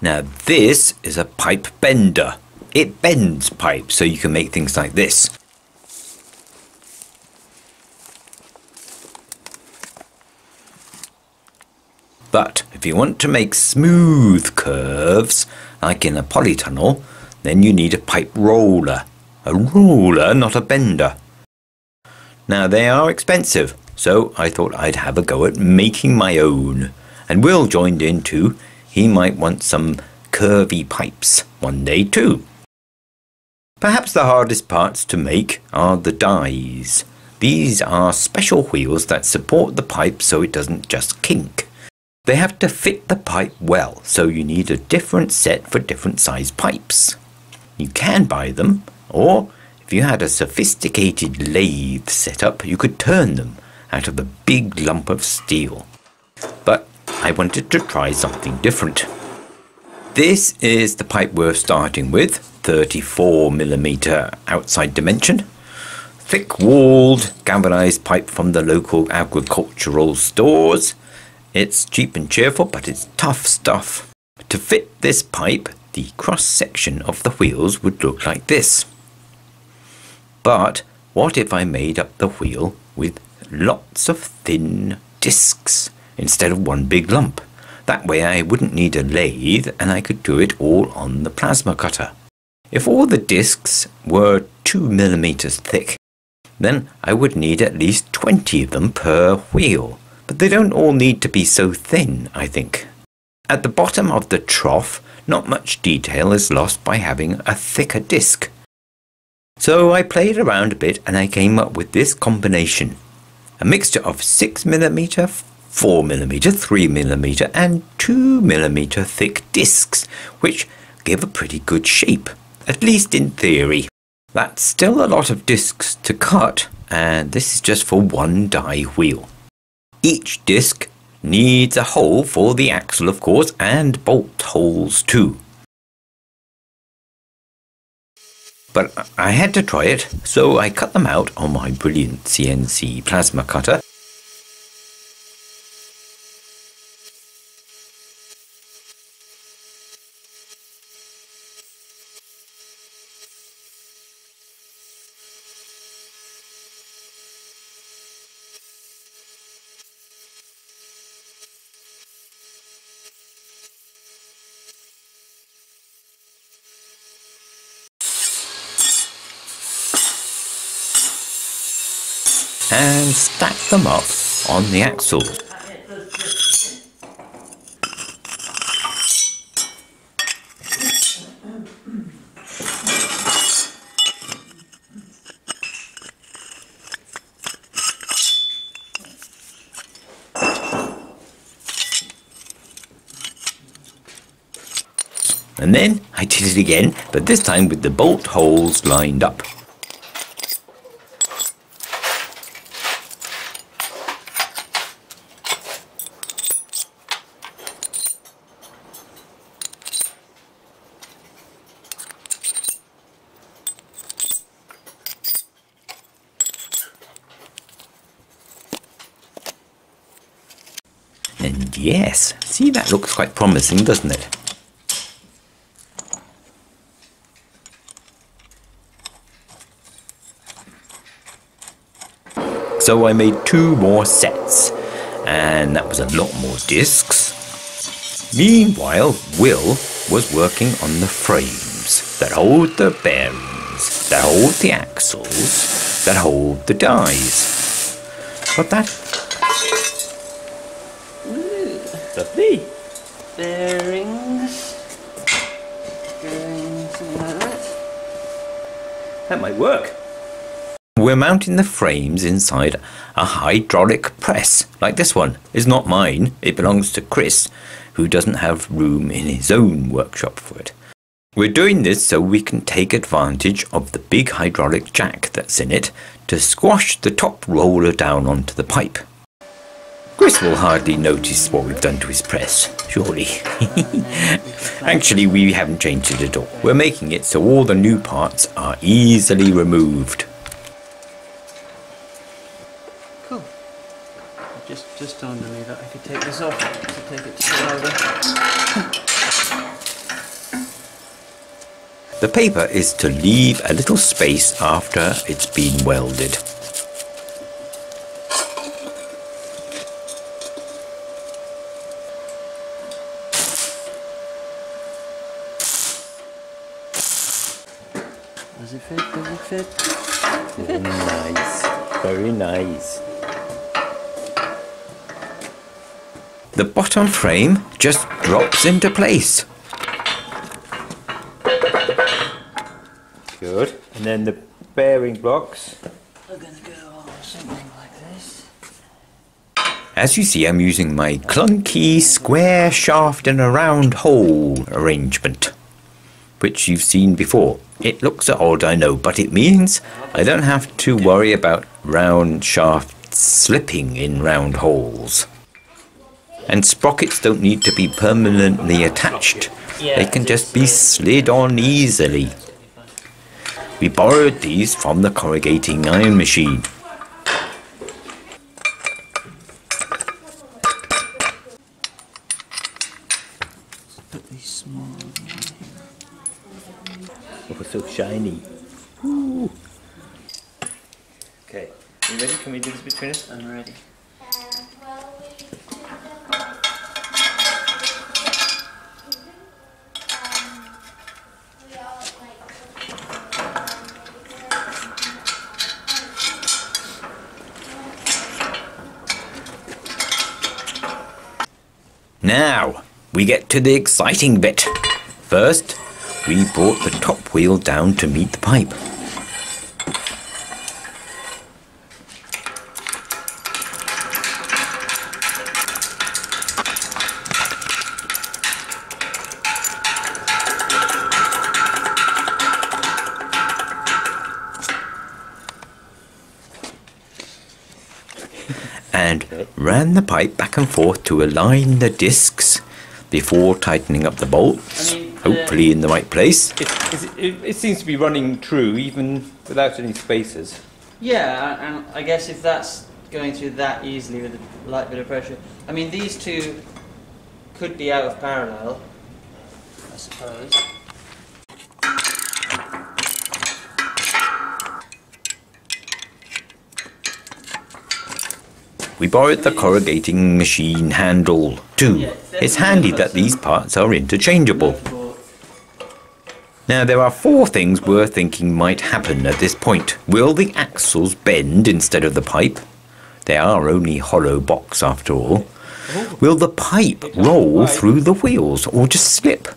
Now this is a pipe bender. It bends pipe so you can make things like this. But if you want to make smooth curves, like in a polytunnel, then you need a pipe roller. A roller, not a bender. Now they are expensive, so I thought I'd have a go at making my own. And Will joined in too. He might want some curvy pipes one day too. Perhaps the hardest parts to make are the dies. These are special wheels that support the pipe so it doesn't just kink. They have to fit the pipe well, so you need a different set for different size pipes. You can buy them, or if you had a sophisticated lathe setup, you could turn them out of a big lump of steel. But I wanted to try something different. This is the pipe we're starting with, 34mm outside dimension. Thick walled galvanized pipe from the local agricultural stores it's cheap and cheerful, but it's tough stuff. To fit this pipe, the cross section of the wheels would look like this. But what if I made up the wheel with lots of thin discs instead of one big lump? That way I wouldn't need a lathe and I could do it all on the plasma cutter. If all the discs were 2 millimeters thick, then I would need at least 20 of them per wheel. But they don't all need to be so thin, I think. At the bottom of the trough, not much detail is lost by having a thicker disc. So I played around a bit and I came up with this combination. A mixture of 6mm, 4mm, 3mm and 2mm thick discs, which give a pretty good shape, at least in theory. That's still a lot of discs to cut, and this is just for one die wheel. Each disc needs a hole for the axle of course and bolt holes too. But I had to try it, so I cut them out on my brilliant CNC plasma cutter and stack them up on the axle. And then I did it again, but this time with the bolt holes lined up. And yes, see that looks quite promising, doesn't it? So I made two more sets, and that was a lot more discs. Meanwhile, Will was working on the frames that hold the bearings, that hold the axles, that hold the dies. But that Lovely. Bearings. Bearings, something like that. That might work. We're mounting the frames inside a hydraulic press, like this one. It's not mine, it belongs to Chris, who doesn't have room in his own workshop for it. We're doing this so we can take advantage of the big hydraulic jack that's in it to squash the top roller down onto the pipe. Chris will hardly notice what we've done to his press, surely. Actually, we haven't changed it at all. We're making it so all the new parts are easily removed. Cool. Just just dawned on me that I could take this off to take it to the loader. The paper is to leave a little space after it's been welded. Fit? Does it fit? Very nice. Very nice. The bottom frame just drops into place. Good. And then the bearing blocks. We're gonna go something like this. As you see, I'm using my clunky square shaft in a round hole arrangement, which you've seen before. It looks odd, I know, but it means I don't have to worry about round shafts slipping in round holes. And sprockets don't need to be permanently attached. They can just be slid on easily. We borrowed these from the corrugating iron machine. Oh, so shiny. Okay, you ready? Can we do this between us? I'm ready. Now, we get to the exciting bit. First, we brought the top wheel down to meet the pipe. and ran the pipe back and forth to align the discs before tightening up the bolts, hopefully in the right place. It, it, it seems to be running true even without any spacers. Yeah, and I guess if that's going through that easily with a light bit of pressure, I mean these two could be out of parallel, I suppose. We borrowed the corrugating machine handle too. It's handy that these parts are interchangeable. Now there are four things we're thinking might happen at this point. Will the axles bend instead of the pipe? They are only hollow box after all. Will the pipe roll through the wheels or just slip,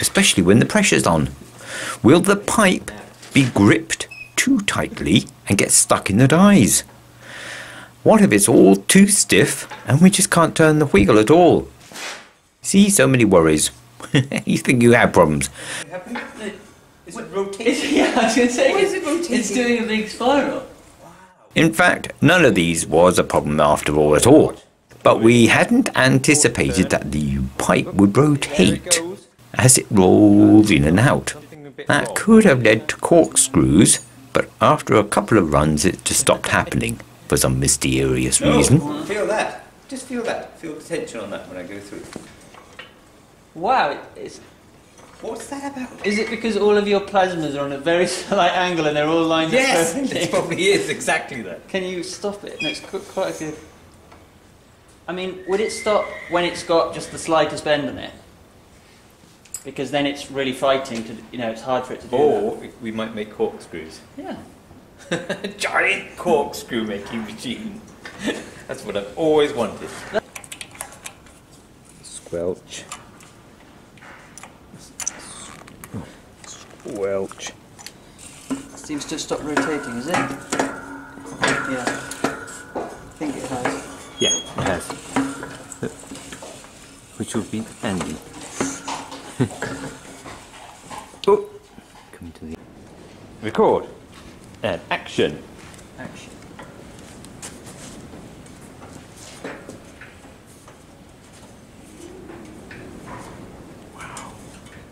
especially when the pressure's on? Will the pipe be gripped too tightly and get stuck in the dies? What if it's all too stiff and we just can't turn the wheel at all? See, so many worries. you think you have problems. Is it rotating? yeah, I was going to say, Why is it rotating? it's doing a big spiral. Wow. In fact, none of these was a problem after all at all. But we hadn't anticipated that the pipe would rotate as it rolled in and out. That could have led to corkscrews, but after a couple of runs it just stopped happening for some mysterious reason. Feel that. Just feel that. Feel the tension on that when I go through. Wow, it's, What's that about? is it because all of your plasmas are on a very slight angle and they're all lined Yes, up perfectly? it probably is exactly that. Can you stop it? No, it's qu- quite good. I mean, would it stop when it's got just the slightest bend on it? Because then it's really fighting to, you know, it's hard for it to do Or we might make corkscrews. that. Yeah. Giant corkscrew making machine. That's what I've always wanted. Squelch. Squelch. Seems to have stopped rotating, is it? Yeah. I think it has. Yeah, it has. Which will be handy. oh, come to the record and action. Action.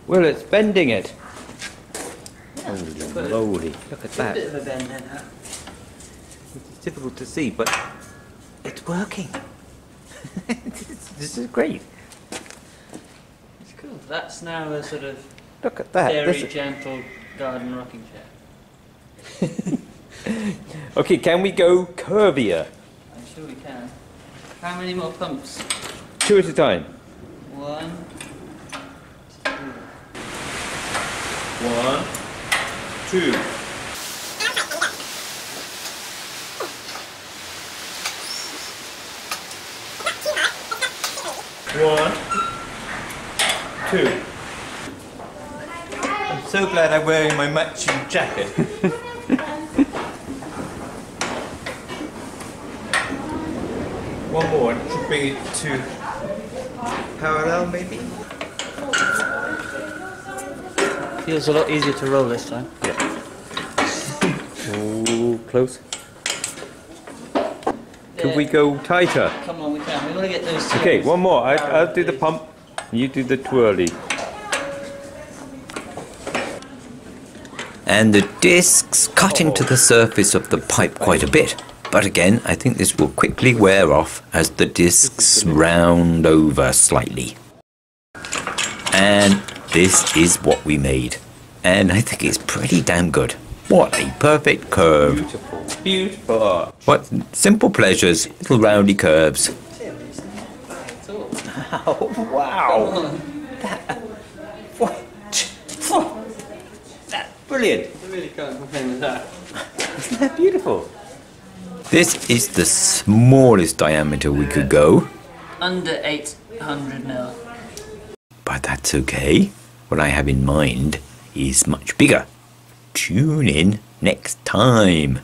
Well, it's bending it. Yeah. Holy moly! Look at A that. bit of a bend then, huh? It's difficult to see, but it's working. this this is great. It's cool. That's now a sort of Look at that. very This gentle garden rocking chair. Okay, can we go curvier? I'm sure we can. How many more pumps? Two at a time. One, two. One, two. One, two. I'm so glad I'm wearing my matching jacket. One more, bring it to parallel, maybe. Feels a lot easier to roll this time. Yeah. Ooh, close. Could we go tighter? Come on, we can. We want to get those. two Okay, one more. I, I'll do the please. pump. You do the twirly. And the discs cut into the oh. surface of the pipe quite a bit. But again, I think this will quickly wear off as the discs round over slightly. And this is what we made. And I think it's pretty damn good. What a perfect curve. Beautiful. Beautiful. What simple pleasures, little roundy curves. Oh, wow. What? That's brilliant. I really can't complain with that. Isn't that beautiful? This is the smallest diameter we could go, Under 800 mil. but that's okay. What I have in mind is much bigger. Tune in next time.